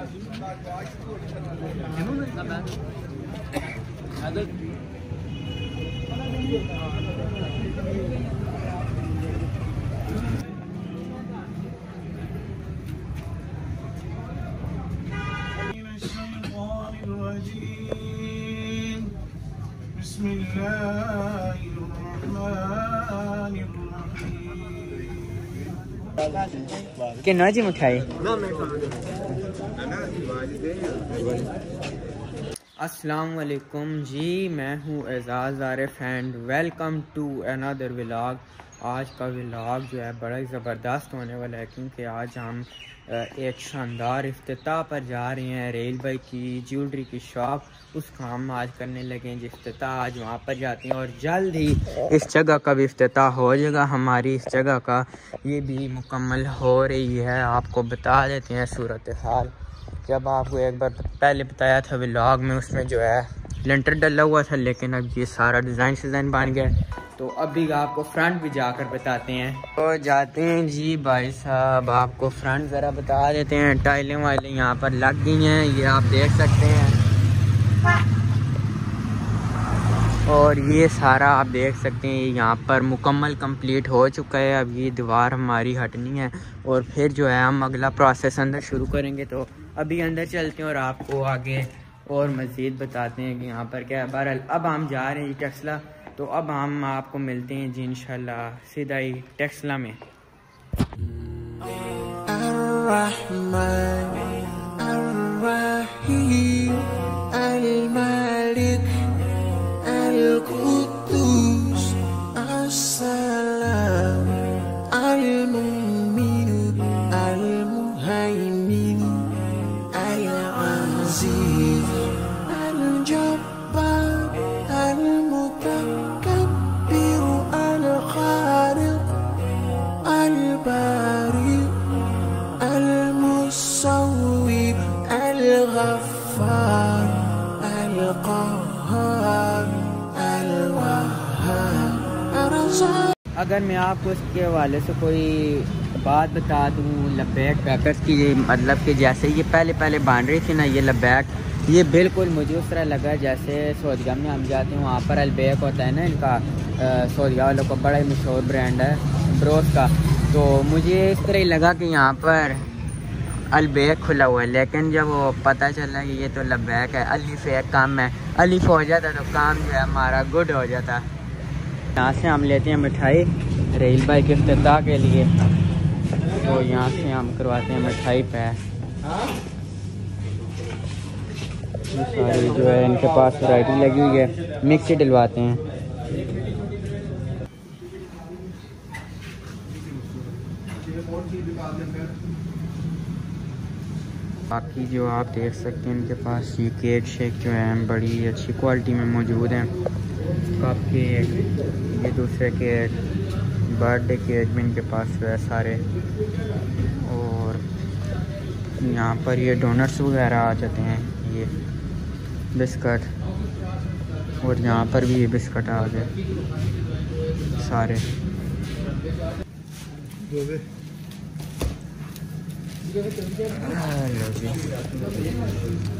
بسم الله الرحمن الرحيم. كنوع دي مكاي السلام علیکم۔ جی میں ہوں Aizaz Arif and welcome to Andar vlog آج کا ولاگ جو ہے بڑا ہی زبردست ہونے والا ہے، کیونکہ آج ہم ایک شاندار افتتاح پر جا رہے ہیں۔ ریل بائی کی، جیولری کی شاپ، اس کا ہم آج کرنے لگے ہیں۔ جی افتتاح آج وہاں پر جاتے ہیں اور جلد ہی اس جگہ کا بھی افتتاح ہو جائے گا۔ ہماری اس جگہ کا یہ بھی مکمل ہو رہی ہے۔ آپ کو بتا دیتے ہیں صورتحال۔ جب آپ کو ایک بار پہلے بتایا تھا ولاگ میں، اس میں جو ہے لنٹر ڈلا ہوا تھا، لیکن اب یہ سارا ڈیزائن شیزائن بن گیا تو ابھی آپ کو فرنٹ بھی جا کر بتاتے ہیں۔ تو جاتے ہیں۔ جی بھائی صاحب، آپ کو فرنٹ ذرا بتا دیتے ہیں۔ ٹائلیں وائلیں یہاں پر لگ گئی ہیں، یہ آپ دیکھ سکتے ہیں۔ اور یہ سارا آپ دیکھ سکتے ہیں یہاں پر مکمل کمپلیٹ ہو چکا ہے۔ اب یہ دیوار ہماری ہٹنی ہے اور پھر جو ہے ہم اگلا پروسیس اندر شروع کریں گے۔ تو ابھی اندر چلتے ہیں اور آپ کو آگے اور مزید بتاتے ہیں کہ یہاں پر کیا ہے۔ بہرحال اب ہم جا رہے ہیں ٹیکسلا تو اب ہم آپ کو ملتے ہیں جی انشاءاللہ سیدھا ہی ٹیکسلا میں۔ الرحمن الرحيم الملك القدوس السلام۔ اگر میں آپ کو اس کے حوالے سے کوئی بات بتا دوں، لبیک پیکرز کی مطلب کہ جیسے یہ پہلے پہلے بان رہی تھی نا، یہ لبیک، یہ بالکل مجھے اس طرح لگا جیسے سعودیہ میں ہم جاتے ہیں، وہاں پر البیک ہوتا ہے نا، ان کا سعودیہ والوں کا بڑا ہی مشہور برانڈ ہے، بروس کا۔ تو مجھے اس طرح ہی لگا کہ یہاں پر البیک کھلا ہوا ہے، لیکن جب وہ پتہ چلا کہ یہ تو لبیک ہے الف ایک کام ہے الف ہو جاتا تو کام جو ہے ہمارا گڈ ہو جاتا۔ یہاں سے ہم لیتے ہیں مٹھائی۔ ریل بائی کے افتتاح کے لیے۔ تو یہاں سے ہم کرواتے ہیں مٹھائی پہ۔ ساری جو ہے ان کے پاس ورائٹی لگی ہوئی ہے۔ مکس ہی ڈلواتے ہیں۔ باقی جو آپ دیکھ سکتے ہیں ان کے پاس یہ کیک شیک جو ہیں، بڑی اچھی کوالٹی میں موجود ہیں۔ کپ کیک یہ دوسرے کیک۔ برتھ ڈے کیک بھی ان کے پاس جو ہے سارے۔ اور یہاں پر یہ ڈونٹس وغیرہ آ جاتے ہیں، یہ بسکٹ اور یہاں پر بھی یہ بسکٹ آ گئے سارے۔ ہلو جی۔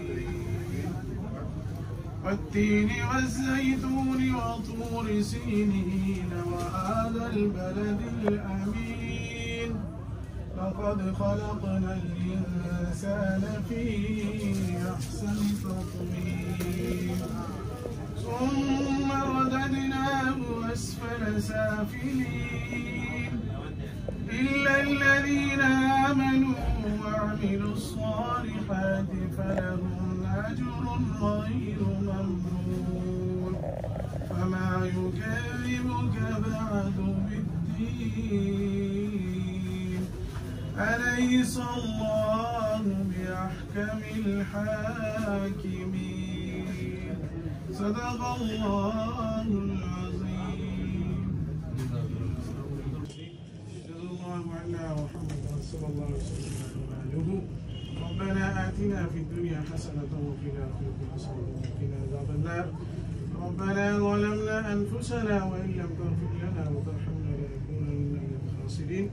والتين والزيتون وطور سينين وهذا البلد الأمين. لقد خلقنا الإنسان في أحسن تقويم ثم رددناه أسفل سافلين. إلا الذين آمنوا وعملوا الصالحات فلهم أجر غير ممنون. يكذبك بعد بالدين. أليس الله بأحكم الحاكمين؟ صدق الله العظيم. الله عنا محمد صلى الله عليه وسلم. ربنا آتنا في الدنيا حسنة وفي الآخرة حسنة وقنا عذاب النار. ربنا ظلمنا أنفسنا وإن لم تغفر لنا وترحمنا لنكونن من الخاسرين.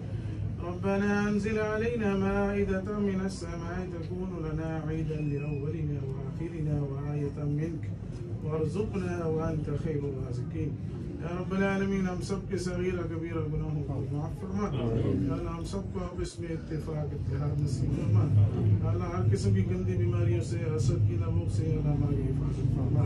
ربنا أنزل علينا مائدة من السماء تكون لنا عيدا لأولنا وآخرنا وآية منك. وارزقنا وأنت خير الرازقين. یا رب العالمین ہم سب کے صغیرہ کبیرہ گناہوں کو معاف فرما یا اللہ ہم سب کو اب اس میں اتفاق اتحاد نصیب فرما یا اللہ ہر قسم کی گندی بیماریوں سے حسد کی نبوک سے یا اللہ ہماری حفاظت فرما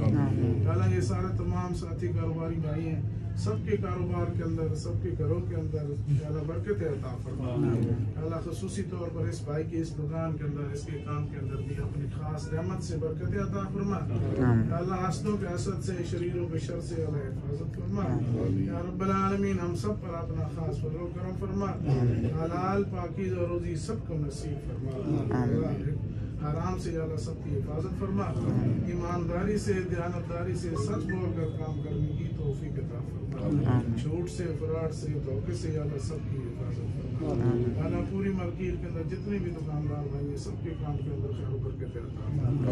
یا اللہ یہ سارے تمام ساتھی کاروباری بھائی ہیں سب کے کاروبار کے اندر سب کے گھروں کے اندر اللہ برکت عطا فرما یا اللہ خصوصی طور پر اس بھائی کی اس دکان کے اندر اس کے کام کے اندر بھی اپنی خاص رحمت سے برکت عطا فرما یا اللہ حسدوں کے حسد سے شریروں کے شر سے اللہ حفاظت فرما یا رب العالمین ہم سب پر اپنا خاص فضل و کرم فرما حلال پاکیز اور روزی سب کو نصیب فرما حرام سے اللہ سب کی حفاظت فرما ایمانداری سے دیانتداری سے سچ بول کر کام کرنے کی توفیق عطا فرما۔ جھوٹ سے فراڈ سے دھوکے سے اللہ سب کی حفاظت فرما۔ اللہ پوری مارکیٹ کے اندر جتنے بھی دکاندار بھائی ہیں سب کے کام کے اندر خیر برکت عطا فرما۔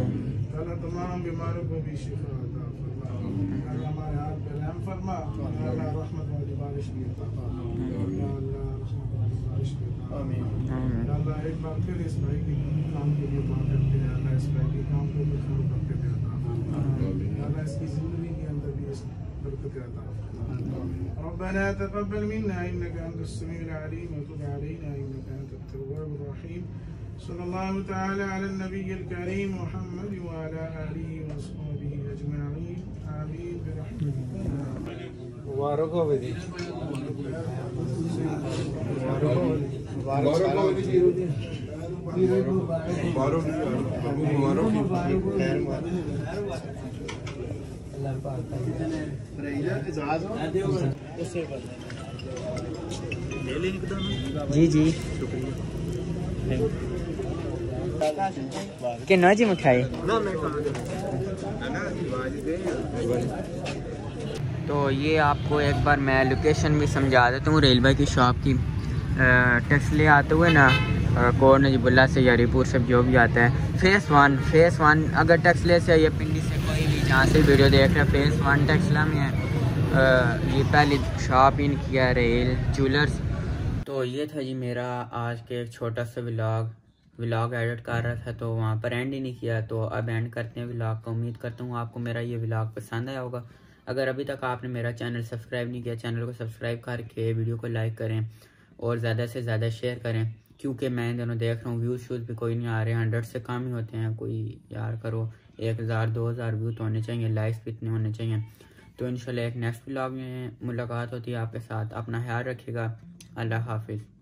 اللہ تمام بیماروں کو بھی شفا عطا فرما۔ اللہ ہمارے ہاتھ پہ رحم فرما۔ اللہ رحمت والی بارش کی عطا فرما۔ ربنا تقبل منا انك انت السميع العليم وتب علينا انك انت التواب الرحيم. صلى الله تعالى على النبي الكريم محمد وعلى آله وصحبه أجمعين. آمين. برحمتك. وارغب بذلك وارغب بذلك جی جی جی کنا جی مٹھائی تو یہ آپ کو ایک بار میں لوکیشن بھی سمجھا دیتا ہوں ریلوے کی شاپ کی۔ ٹیکس لے آتے ہوئے نا کوڑ نجیب اللہ سے یاری پور سے جو بھی آتا ہے فیس ون فیس ون اگر ٹیکس لے سے یا پنڈی سے کوئی بھی جہاں سے ویڈیو دیکھ رہے فیس ون ٹیکسلا میں ہے یہ پہلی شاپ ان کی ہے ریل جولرس تو یہ تھا جی میرا آج کے ایک چھوٹا سا ولاگ ولاگ ایڈٹ کر رہا تھا تو وہاں پر اینڈ ہی نہیں کیا۔ تو اب اینڈ کرتے ہیں ولاگ کا امید کرتا ہوں آپ کو میرا یہ ولاگ پسند آیا ہوگا۔ اگر ابھی تک آپ نے میرا چینل سبسکرائب نہیں کیا چینل کو سبسکرائب کر کے ویڈیو کو لائک کریں۔ اور زیادہ سے زیادہ شیئر کریں۔ کیونکہ میں دونوں دیکھ رہا ہوں ویوز شوز بھی کوئی نہیں آ رہے ہنڈریڈ سے کم ہی ہوتے ہیں۔ کوئی یار کرو، ایک ہزار، دو ہزار ویو تو ہونے چاہیے لائف بھی اتنے ہونے چاہیے۔ تو انشاءاللہ ایک نیکسٹ بلاگ میں ملاقات ہوتی ہے آپ کے ساتھ۔ اپنا خیال رکھے گا۔ اللہ حافظ۔